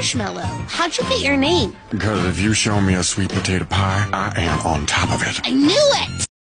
Marshmallow, how'd you get your name? Because if you show me a sweet potato pie, I am on top of it. I knew it!